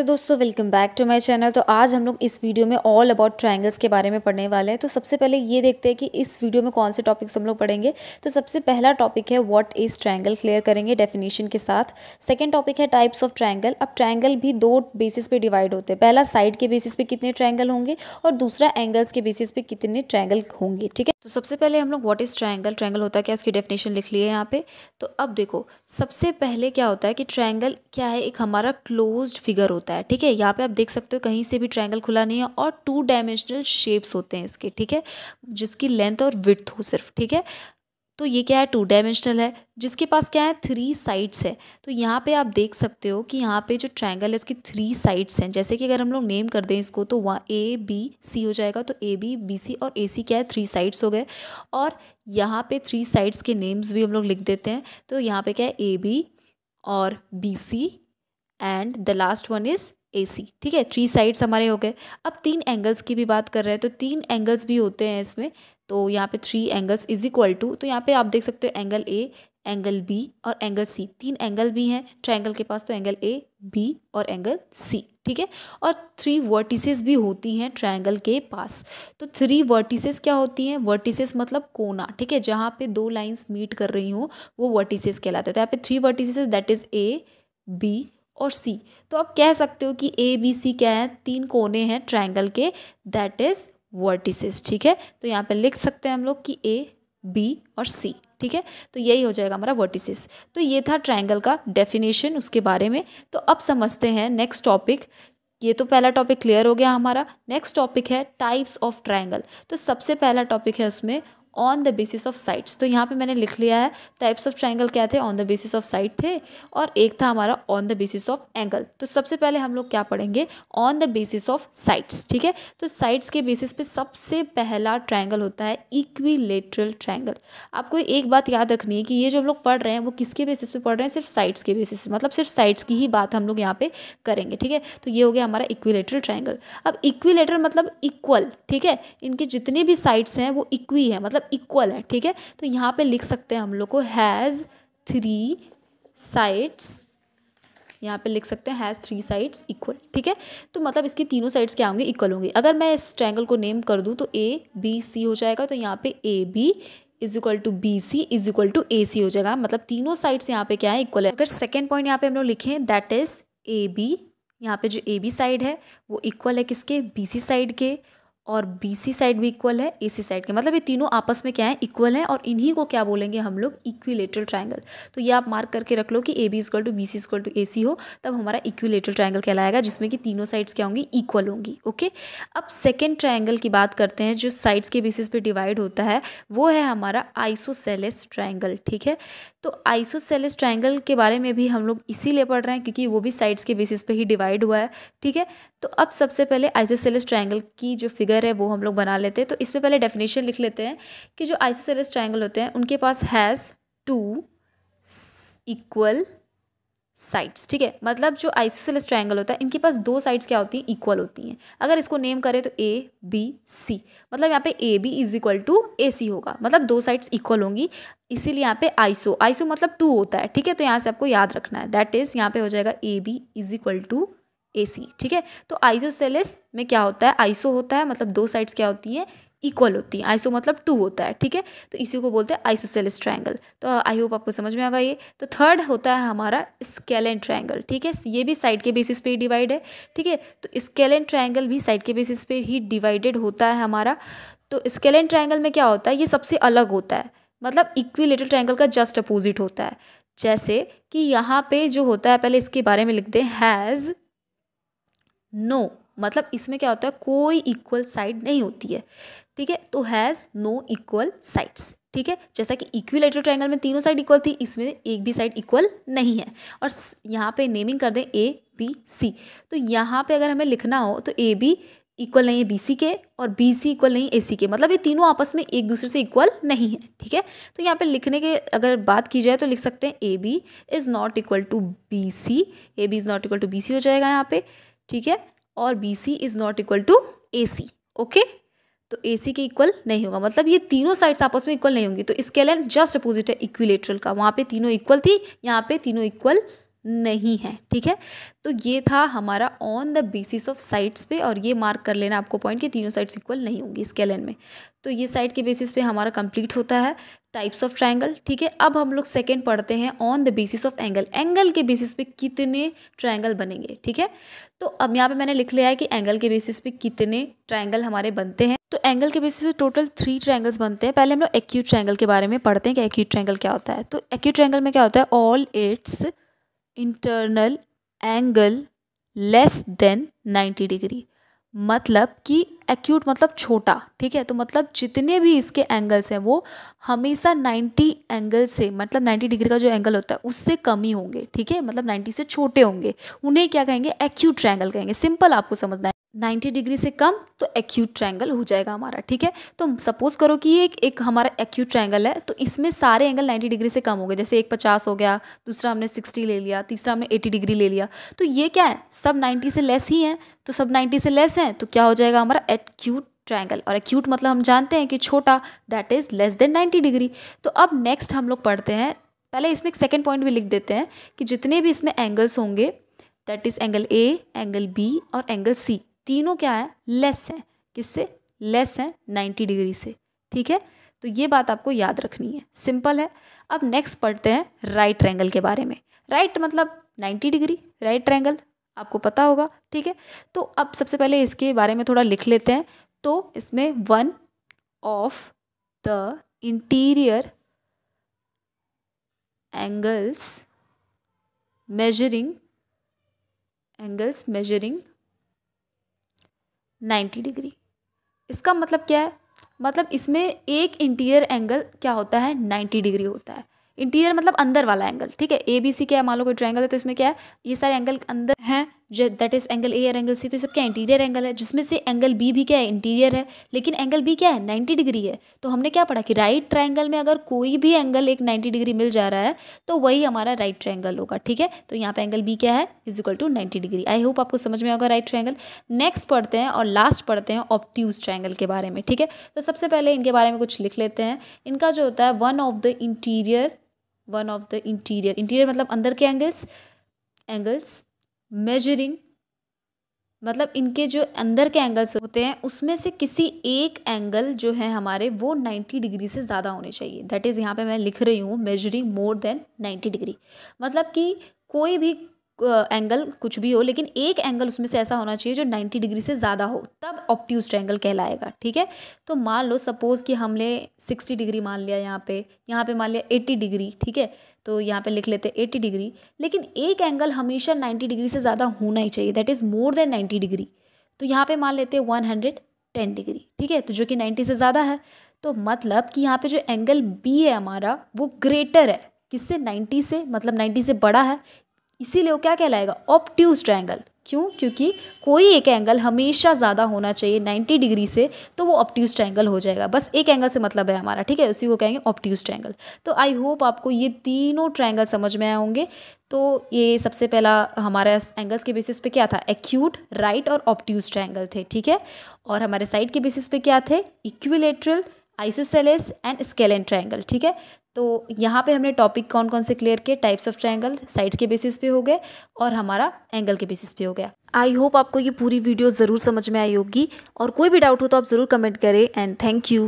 Hello दोस्तों welcome back to my channel तो आज हम लोग इस वीडियो में ऑल अबाउट ट्रायंगल्स के बारे में पढ़ने वाले हैं। तो सबसे पहले ये देखते हैं कि इस वीडियो में कौन से टॉपिक्स हम लोग पढ़ेंगे। तो सबसे पहला टॉपिक है व्हाट इज़ ट्रायंगल क्लियर करेंगे डेफिनेशन के साथ। सेकंड टॉपिक है टाइप्स ऑफ़ ट्रायंगल अब ट्रायंगल भी दो बेसिस पे डिवाइड होते हैं। पहला साइड के बेसिस पे कितने ट्रायंगल होंगे और दूसरा एंगल्स के बेसिस पे कितने ट्रायंगल होंगे, ठीक है? तो सबसे पहले हम लोग व्हाट इज़ ट्रायंगल ट्रायंगल होता है क्या? उसकी डेफिनेशन लिख लिए यहाँ पे। तो अब देखो, सबसे पहले क्या होता है कि ट्रायंगल क्या है? एक हमारा क्लोज्ड फिगर होता है। ठीक है? यहाँ पे आप देख सकते हो कहीं से भी ट्रायंगल खुला नहीं है और टू डायमेंशनल शेप्स होते हैं इसके, ठीक है? जिसकी लेंथ और विथ हो सिर्फ़, ठीक है? तो ये क्या है? टू डायमेंशनल है। जिसके पास क्या है? थ्री साइड्स है। तो यहाँ पे आप देख सकते हो कि यहाँ पे जो ट्रायंगल है, उसकी थ्री साइड्स हैं। जैसे कि अगर हम लोग नेम कर दें इसको तो वहाँ ए बी सी हो जाएगा। तो ए बी बी सी और ए सी क्या है? थ्री साइड्स हो गए। और यहाँ पे थ्री साइड्स के नेम्स भी हम लोग लिख देते हैं। तो यहाँ पे क्या है? ए बी और B C and the last one is A C ठीक है? थ्री साइड्स हमारे हो गए। अब तीन एंगल्स की भी बात कर रहे हैं तो तीन एंगल्स भी होते हैं इसमें। तो यहाँ पे three angles is equal to तो यहाँ पे आप देख सकते हो एंगल ए एंगल बी और एंगल सी तीन एंगल भी हैं ट्रायंगल के पास तो एंगल ए बी और एंगल सी ठीक है? और थ्री वर्टिसेस भी होती हैं ट्रायंगल के पास। तो थ्री वर्टिसेस क्या होती हैं? वर्टिसेस मतलब कोना। ठीक है? जहाँ पे दो लाइंस मीट कर रही हूँ, वो वर्टिसेस कहलाते हैं। तो यहाँ पे three vertices that is A B और सी तो आप कह सकते हो कि ए बी सी क्या है? तीन कोने हैं ट्रायंगल के. दैट इज़ वर्टिसेस ठीक है? तो यहाँ पे लिख सकते हैं हम लोग कि ए बी और सी ठीक है? तो यही हो जाएगा हमारा वर्टिसेस तो ये था ट्रायंगल का डेफिनेशन उसके बारे में. तो अब समझते हैं नेक्स्ट टॉपिक ये तो पहला टॉपिक क्लियर हो गया हमारा. नेक्स्ट टॉपिक है टाइप्स ऑफ़ ट्रायंगल तो सबसे पहला टॉपिक है उसमें on the basis of sides तो यहाँ पे मैंने लिख लिया है टाइप्स ऑफ़ ट्राइंगल क्या थे? On the basis of side थे और एक था हमारा on the basis of angle तो सबसे पहले हम लोग क्या पढ़ेंगे? On the basis of sides ठीक है? तो साइड्स के बेसिस पे सबसे पहला ट्राइंगल होता है इक्विलेटरल ट्राइंगल आपको एक बात याद रखनी है कि ये जो हम लोग पढ़ रहे हैं, वो किसके बेसिस पे पढ़ रहे हैं? सिर्फ़ साइड्स के बेसिस पे मतलब सिर्फ़ साइड्स की ही बात हम लोग यहाँ पे करेंगे, ठीक है? तो ये हो गया हमारा इक्विलेटरल ट्राइंगल अब इक्विलेटरल मतलब इक्वल ठीक है? इनके जितने भी साइड्स हैं, वो इक्वी है मतलब मतलब इक्वल है, ठीक है? तो यहाँ पे लिख सकते हैं हम लोग को हैज़ थ्री साइड्स यहाँ पे लिख सकते हैं हैज़ थ्री साइड्स इक्वल ठीक है? तो मतलब इसकी तीनों साइड्स क्या होंगे? इक्वल होंगे। अगर मैं इस ट्रायंगल को नेम कर दूँ तो ए बी सी हो जाएगा तो यहाँ पे A B is equal to B C is equal to A C हो जाएगा। मतलब तीनों साइड्स यहाँ पे क्या है? इक्वल है। अगर सेकेंड पॉइंट यहाँ पे हम लोग लिखें दैट इज़ ए बी यहाँ पे जो ए बी साइड है, वो इक्वल है किसके? बी सी साइड के। और बी सी साइड भी इक्वल है ए सी साइड के। मतलब ये तीनों आपस में क्या है? इक्वल है और इन्हीं को क्या बोलेंगे हम लोग? इक्विलेटरल ट्राइंगल तो ये आप मार्क करके रख लो कि A B is equal to B C is equal to A C हो, तब हमारा इक्विलेटरल ट्राइंगल कहलाएगा, जिसमें कि तीनों साइड्स क्या होंगी? इक्वल होंगी ओके अब सेकेंड ट्राइंगल की बात करते हैं, जो साइड्स के बेसिस पे डिवाइड होता है, वो है हमारा आइसोसेलेस ट्राइंगल ठीक है? तो आइसोसेलेस ट्राइंगल के बारे में भी हम लोग इसीलिए पढ़ रहे हैं क्योंकि वो भी साइड्स के बेसिस पे ही डिवाइड हुआ है, ठीक है? तो अब सबसे पहले आइसोसेलेस ट्राइंगल की जो फिगर है वो हम लोग बना लेते हैं। तो इसमें पहले डेफिनेशन लिख लेते हैं कि जो आइसोसेलेस ट्राइंगल होते हैं, उनके पास हैज़ टू इक्वल साइड्स ठीक है? मतलब जो आइसोसेलेस ट्रायंगल होता है, इनके पास दो साइड्स क्या होती हैं? इक्वल होती हैं। अगर इसको नेम करें तो ए बी सी मतलब यहाँ पे A B is equal to A C होगा। मतलब दो साइड्स इक्वल होंगी। इसीलिए यहाँ पे आइसो आइसो मतलब टू होता है, ठीक है? तो यहाँ से आपको याद रखना है। दैट इज़ यहाँ पे हो जाएगा A B is equal to A C ठीक है? तो आइसोसेलेस में क्या होता है? आइसो होता है मतलब दो साइड्स क्या होती हैं? इक्वल होती हैं। आइसो मतलब टू होता है, ठीक है? तो इसी को बोलते हैं आइसोसेलिस ट्रायंगल तो आई होप आपको समझ में आगा ये। तो थर्ड होता है हमारा स्केलेन ट्रायंगल ठीक है? ये भी साइड के बेसिस पे ही डिवाइड है, ठीक है? तो स्केलेन ट्रायंगल भी साइड के बेसिस पे ही डिवाइडेड होता है हमारा। तो स्केलेन ट्रायंगल में क्या होता है? ये सबसे अलग होता है। मतलब इक्विलेटरल ट्रायंगल का जस्ट अपोजिट होता है। जैसे कि यहाँ पे जो होता है, पहले इसके बारे में लिखते दें हैज़ नो मतलब इसमें क्या होता है? कोई इक्वल साइड नहीं होती है। ठीक है? तो हैज़ नो इक्वल साइड्स ठीक है? जैसा कि इक्विलेटरल ट्रायंगल में तीनों साइड इक्वल थी, इसमें एक भी साइड इक्वल नहीं है। और यहाँ पे नेमिंग कर दें ए बी सी तो यहाँ पे अगर हमें लिखना हो तो ए बी इक्वल नहीं है बी सी के, और बी सी इक्वल नहीं ए सी के। मतलब ये तीनों आपस में एक दूसरे से इक्वल नहीं है, ठीक है? तो यहाँ पे लिखने के अगर बात की जाए तो लिख सकते हैं A B is not equal to B C A B is not equal to B C हो जाएगा यहाँ पे, ठीक है? और B C is not equal to A C okay तो ए सी के इक्वल नहीं होगा। मतलब ये तीनों साइड्स आपस में इक्वल नहीं होंगी। तो स्केलन जस्ट अपोजिट है इक्विलेट्रल का। वहाँ पे तीनों इक्वल थी, यहाँ पे तीनों इक्वल नहीं है, ठीक है? तो ये था हमारा on the basis of sides पे और ये मार्क कर लेना आपको पॉइंट कि तीनों साइड्स इक्वल नहीं होंगी स्केलन में। तो ये साइड के बेसिस पे हमारा कंप्लीट होता है टाइप्स ऑफ़ ट्रायंगल ठीक है? अब हम लोग सेकेंड पढ़ते हैं on the basis of angle angle के बेसिस पे कितने ट्रायंगल बनेंगे, ठीक है? तो अब यहाँ पे मैंने लिख लिया है कि एंगल के बेसिस पे कितने ट्रायंगल हमारे बनते हैं। तो एंगल के बेसिस पे टोटल थ्री ट्रायंगल्स बनते हैं। पहले हम लोग एक्यूट ट्रायंगल के बारे में पढ़ते हैं कि एक्यूट ट्रायंगल क्या होता है। तो एक्यूट ट्रायंगल में क्या होता है? All its internal angle less than 90 degree मतलब कि एक्यूट मतलब छोटा, ठीक है? तो मतलब जितने भी इसके एंगल्स हैं, वो हमेशा 90 एंगल से मतलब 90 डिग्री का जो एंगल होता है, उससे कम ही होंगे, ठीक है? मतलब 90 से छोटे होंगे। उन्हें क्या कहेंगे? एक्यूट ट्रायंगल कहेंगे। सिंपल आपको समझना है। 90 डिग्री से कम तो एक्यूट ट्रायंगल हो जाएगा हमारा ठीक है? तो सपोज़ करो कि ये एक, एक हमारा एक्यूट ट्रायंगल है तो इसमें सारे एंगल 90 डिग्री से कम हो गए जैसे एक पचास हो गया दूसरा हमने 60 ले लिया तीसरा हमने 80 डिग्री ले लिया तो ये क्या है? सब 90 से लेस ही हैं तो सब 90 से लेस हैं तो क्या हो जाएगा हमारा एक्यूट ट्रायंगल और एक्यूट मतलब हम जानते हैं कि छोटा that is less than ninety degree. तो अब नेक्स्ट हम लोग पढ़ते हैं पहले इसमें एक सेकेंड पॉइंट भी लिख देते हैं कि जितने भी इसमें एंगल्स होंगे that is angle A angle B और एंगल सी तीनों क्या है? लेस हैं। किससे? लेस हैं नाइन्टी डिग्री से। ठीक है? तो ये बात आपको याद रखनी है। सिंपल है। अब नेक्स्ट पढ़ते हैं राइट ट्रैंगल के बारे में। राइट मतलब नाइन्टी डिग्री राइट ट्रैंगल आपको पता होगा। ठीक है? तो अब सबसे पहले इसके बारे में थोड़ा लिख लेते हैं। तो इसमें one of the interior angles measuring angles measuring 90 degree. इसका मतलब क्या है? मतलब इसमें एक इंटीरियर एंगल क्या होता है? 90 डिग्री होता है। इंटीरियर मतलब अंदर वाला एंगल ठीक है? ए बी सी क्या है मान लो कोई ट्रायंगल है तो इसमें क्या है? ये सारे एंगल अंदर हैं, जो दैट इज़ एंगल ए और एंगल सी तो ये सब क्या इंटीरियर एंगल है? जिसमें से एंगल बी भी क्या है? इंटीरियर है। लेकिन एंगल बी क्या है? नाइन्टी डिग्री है। तो हमने क्या पढ़ा कि राइट ट्राइंगल में अगर कोई भी एंगल एक नाइन्टी डिग्री मिल जा रहा है तो वही हमारा राइट ट्राइंगल होगा, ठीक है? तो यहाँ पे एंगल बी क्या है? Is equal to ninety degree I hope आपको समझ में आएगा राइट ट्राइंगल नेक्स्ट पढ़ते हैं और लास्ट पढ़ते हैं ऑप्ट्यूज ट्राइंगल के बारे में, ठीक है? तो सबसे पहले इनके बारे में कुछ लिख लेते हैं। इनका जो होता है one of the interior one of the interior interior मतलब अंदर के एंगल्स एंगल्स मेजरिंग मतलब इनके जो अंदर के एंगल्स होते हैं, उसमें से किसी एक एंगल जो है हमारे, वो 90 डिग्री से ज़्यादा होने चाहिए। दैट इज़ यहाँ पे मैं लिख रही हूँ मेजरिंग मोर देन 90 डिग्री मतलब कि कोई भी एंगल कुछ भी हो, लेकिन एक एंगल उसमें से ऐसा होना चाहिए जो 90 डिग्री से ज़्यादा हो, तब ऑप्ट्यूज ट्रायंगल कहलाएगा, ठीक है? तो मान लो सपोज़ कि हमने 60 डिग्री मान लिया यहाँ पे यहाँ पे मान लिया 80 डिग्री ठीक है? तो यहाँ पे लिख लेते 80 डिग्री लेकिन एक एंगल हमेशा 90 डिग्री से ज़्यादा होना ही चाहिए that is more than ninety degree तो यहाँ पर मान लेते वन हंड्रेड टेन डिग्री ठीक है? तो जो कि नाइन्टी से ज़्यादा है तो मतलब कि यहाँ पे जो एंगल बी है हमारा, वो ग्रेटर है. किससे? 90 से मतलब 90 से बड़ा है. इसीलिए वो क्या कहलाएगा? ऑप्ट्यूज ट्रायंगल क्यों? क्योंकि कोई एक एंगल हमेशा ज़्यादा होना चाहिए 90 डिग्री से तो वो ऑप्ट्यूज ट्रायंगल हो जाएगा। बस एक एंगल से मतलब है हमारा, ठीक है? उसी को कहेंगे ऑप्ट्यूज ट्रायंगल तो आई होप आपको ये तीनों ट्रायंगल समझ में आए होंगे। तो ये सबसे पहला हमारा एंगल्स के बेसिस पे क्या था? एक्यूट राइट और ऑप्ट्यूज ट्रायंगल थे, ठीक है? और हमारे साइड के बेसिस पे क्या थे? Equilateral isosceles and scalene triangle, ठीक है? तो यहाँ पे हमने टॉपिक कौन कौन से क्लियर किए? टाइप्स ऑफ़ ट्रायंगल साइड के बेसिस पे हो गए और हमारा एंगल के बेसिस पे हो गया। आई होप आपको ये पूरी वीडियो ज़रूर समझ में आई होगी और कोई भी डाउट हो तो आप ज़रूर कमेंट करें एंड थैंक यू।